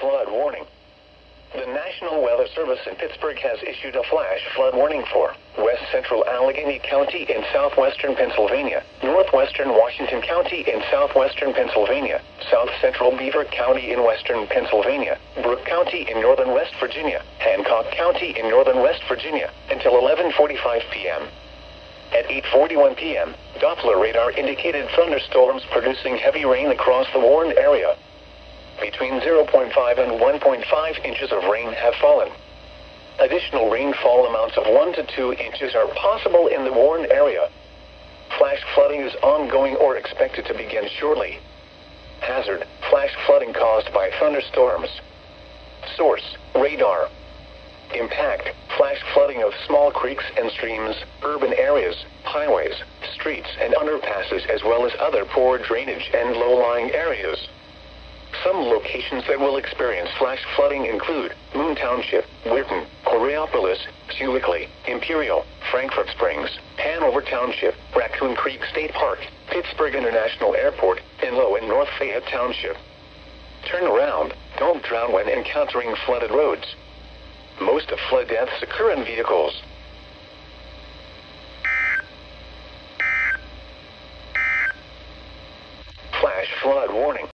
flood warning. The National Weather Service in Pittsburgh has issued a flash flood warning for west central Allegheny County in southwestern Pennsylvania, northwestern Washington County in southwestern Pennsylvania, south central Beaver County in western Pennsylvania, Brooke County in northern West Virginia, Hancock County in northern West Virginia until 11:45 p.m. At 8:41 p.m., Doppler radar indicated thunderstorms producing heavy rain across the warned area. Between 0.5 and 1.5 inches of rain have fallen. Additional rainfall amounts of 1 to 2 inches are possible in the warned area. Flash flooding is ongoing or expected to begin shortly. Hazard, flash flooding caused by thunderstorms. Source, radar. Impact, flash flooding of small creeks and streams, urban areas, highways, streets and underpasses as well as other poor drainage and low-lying areas. Some locations that will experience flash flooding include Moon Township, Weirton, Coraopolis, Sewickley, Imperial, Frankfort Springs, Hanover Township, Raccoon Creek State Park, Pittsburgh International Airport, and Low and North Fayette Township. Turn around. Don't drown when encountering flooded roads. Most of flood deaths occur in vehicles. Flash flood warning.